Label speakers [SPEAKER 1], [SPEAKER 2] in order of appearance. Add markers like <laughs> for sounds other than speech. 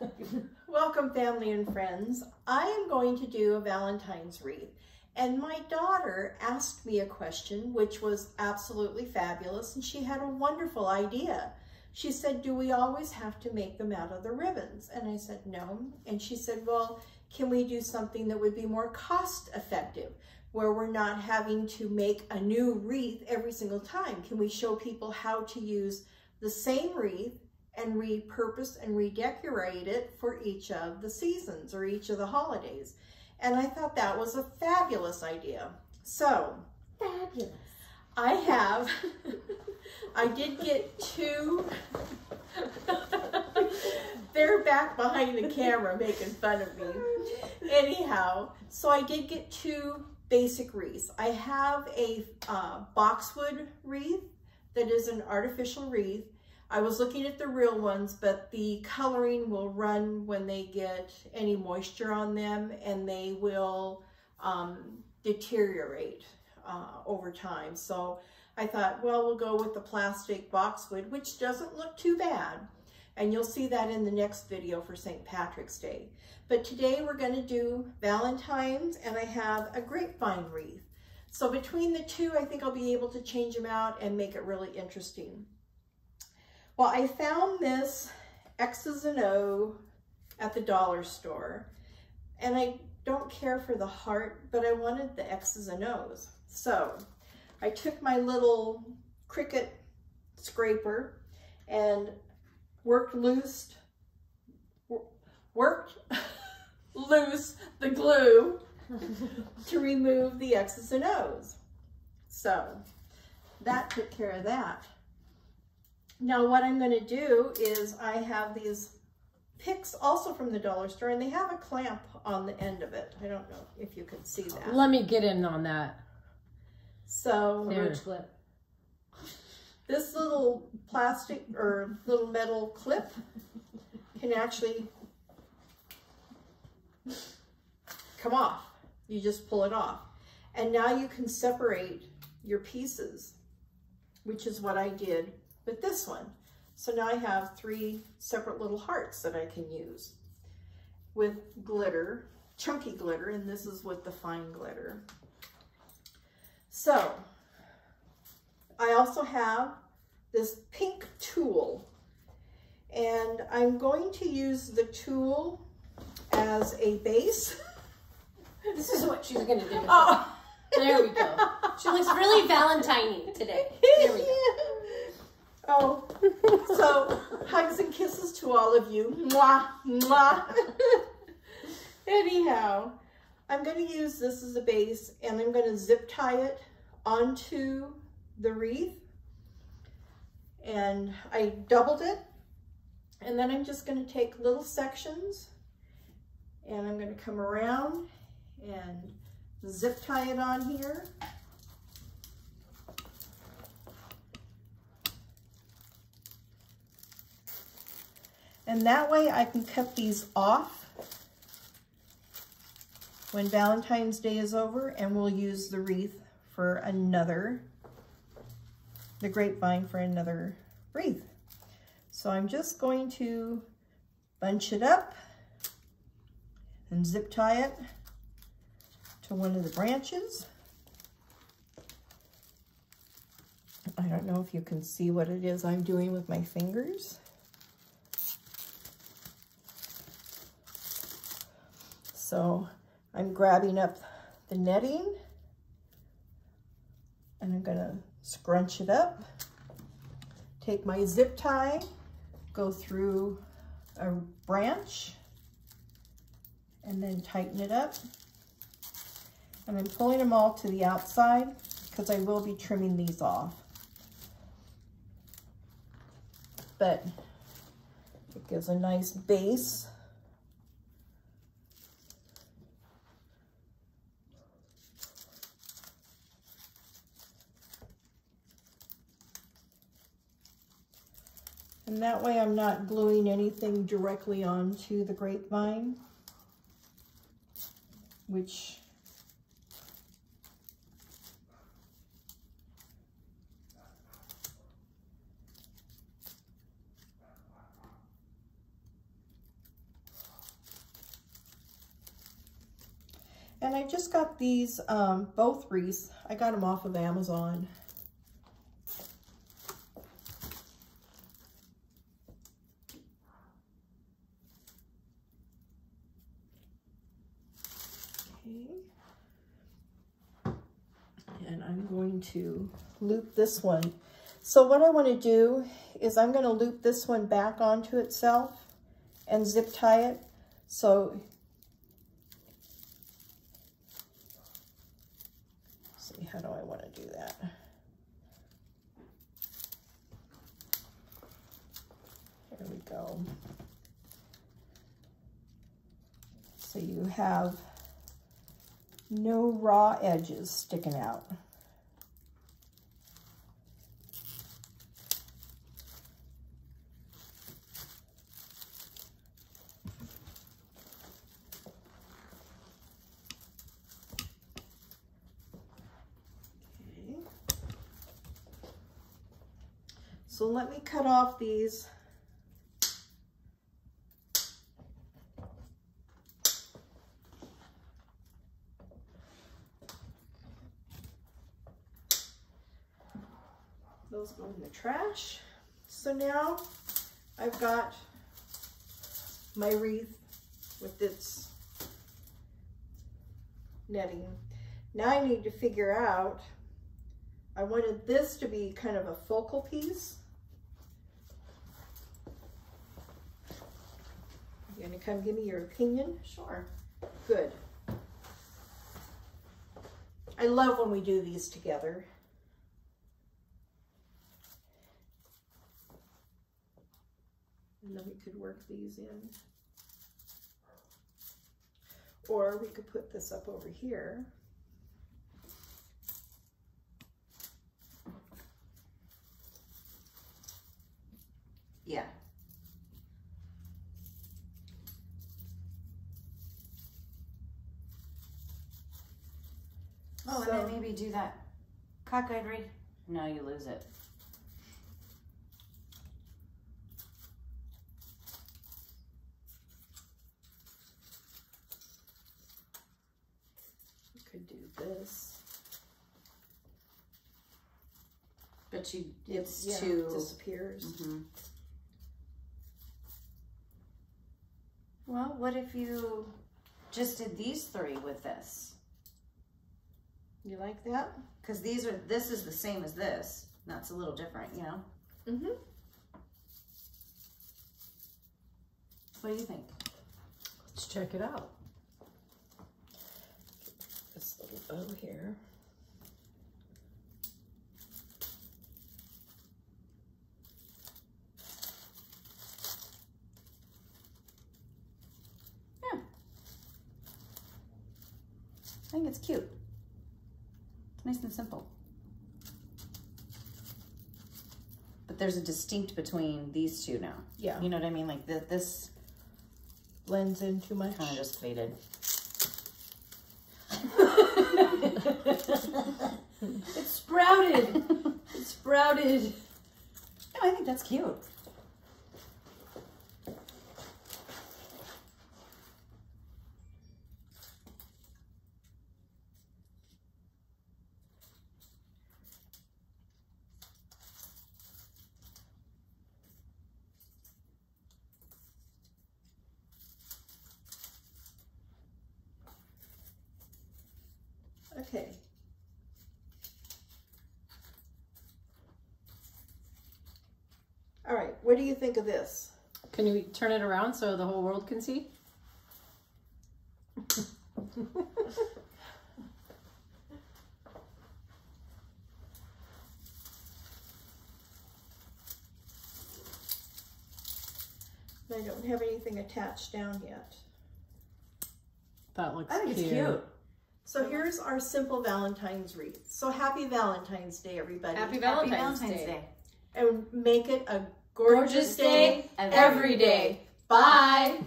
[SPEAKER 1] <laughs> Welcome family and friends. I am going to do a Valentine's wreath and my daughter asked me a question which was absolutely fabulous and she had a wonderful idea. She said, do we always have to make them out of the ribbons? And I said, no. And she said, well, can we do something that would be more cost effective where we're not having to make a new wreath every single time? Can we show people how to use the same wreath and repurpose and redecorate it for each of the seasons or each of the holidays. And I thought that was a fabulous idea. So,
[SPEAKER 2] fabulous.
[SPEAKER 1] I have, I did get two, they're back behind the camera making fun of me. Anyhow, so I did get two basic wreaths. I have a uh, boxwood wreath that is an artificial wreath I was looking at the real ones, but the coloring will run when they get any moisture on them and they will um, deteriorate uh, over time. So I thought, well, we'll go with the plastic boxwood, which doesn't look too bad. And you'll see that in the next video for St. Patrick's Day. But today we're going to do Valentine's and I have a grapevine wreath. So between the two, I think I'll be able to change them out and make it really interesting. Well, I found this X's and O at the dollar store, and I don't care for the heart, but I wanted the X's and O's. So I took my little Cricut scraper and worked loose, worked <laughs> loose the glue to remove the X's and O's. So that took care of that. Now what I'm going to do is I have these picks also from the dollar store and they have a clamp on the end of it. I don't know if you can see that.
[SPEAKER 2] Let me get in on that.
[SPEAKER 1] So clip. This little plastic or little metal clip can actually come off. You just pull it off. And now you can separate your pieces, which is what I did with this one. So now I have three separate little hearts that I can use with glitter, chunky glitter, and this is with the fine glitter. So I also have this pink tulle and I'm going to use the tulle as a base. <laughs>
[SPEAKER 2] This is what she's gonna do. Oh. There we go. She looks really Valentine today. There we go.
[SPEAKER 1] Oh, <laughs> so hugs and kisses to all of you. Mwah, mwah. <laughs> Anyhow, I'm going to use this as a base and I'm going to zip tie it onto the wreath. And I doubled it. And then I'm just going to take little sections and I'm going to come around and zip tie it on here. And that way I can cut these off when Valentine's Day is over and we'll use the wreath for another, the grapevine for another wreath. So I'm just going to bunch it up and zip tie it to one of the branches. I don't know if you can see what it is I'm doing with my fingers. So I'm grabbing up the netting and I'm gonna scrunch it up, take my zip tie, go through a branch and then tighten it up. And I'm pulling them all to the outside because I will be trimming these off. But it gives a nice base And that way I'm not gluing anything directly onto the grapevine, which And I just got these, um, both wreaths. I got them off of Amazon. To loop this one. So what I want to do is I'm going to loop this one back onto itself and zip tie it. So see, how do I want to do that? There we go. So you have no raw edges sticking out. So let me cut off these those go in the trash. So now I've got my wreath with its netting. Now I need to figure out, I wanted this to be kind of a focal piece. Gonna come give me your opinion?
[SPEAKER 2] Sure.
[SPEAKER 1] Good. I love when we do these together. And then we could work these in. Or we could put this up over here.
[SPEAKER 3] Yeah. Oh,
[SPEAKER 1] So-
[SPEAKER 3] and then maybe do that cockeyed right. No, you lose it.
[SPEAKER 1] We could do this.
[SPEAKER 3] But you, it's
[SPEAKER 1] yeah,
[SPEAKER 3] too.
[SPEAKER 1] disappears.
[SPEAKER 3] Mhm. Well, what if you just did these three with this?
[SPEAKER 1] You like that?
[SPEAKER 3] Because these are, this is the same as this. That's a little different, you know?
[SPEAKER 1] Mm-hmm.
[SPEAKER 3] What do you think?
[SPEAKER 2] Let's check it out.
[SPEAKER 1] This little bow here. Yeah.
[SPEAKER 3] I think it's cute. Nice and simple. But there's a distinct between these two now.
[SPEAKER 1] Yeah.
[SPEAKER 3] You know what I mean? Like the, this
[SPEAKER 1] Blends in too much.
[SPEAKER 3] kind of just faded. <laughs>
[SPEAKER 2] It sprouted. it sprouted.
[SPEAKER 3] No, I think that's cute.
[SPEAKER 1] Okay. All right, what do you think of this?
[SPEAKER 2] Can you turn it around so the whole world can see? <laughs>
[SPEAKER 1] I don't have anything attached down yet.
[SPEAKER 2] That looks
[SPEAKER 3] I think
[SPEAKER 2] cute.
[SPEAKER 3] it's cute.
[SPEAKER 1] So here's our simple Valentine's wreath. So happy Valentine's Day, everybody.
[SPEAKER 2] Happy
[SPEAKER 3] Happy
[SPEAKER 2] Valentine's,
[SPEAKER 3] Valentine's
[SPEAKER 2] Day.
[SPEAKER 3] Day.
[SPEAKER 1] And make it a gorgeous,
[SPEAKER 2] Gorgeous
[SPEAKER 1] day
[SPEAKER 2] day
[SPEAKER 3] Every
[SPEAKER 2] every day.
[SPEAKER 1] Bye.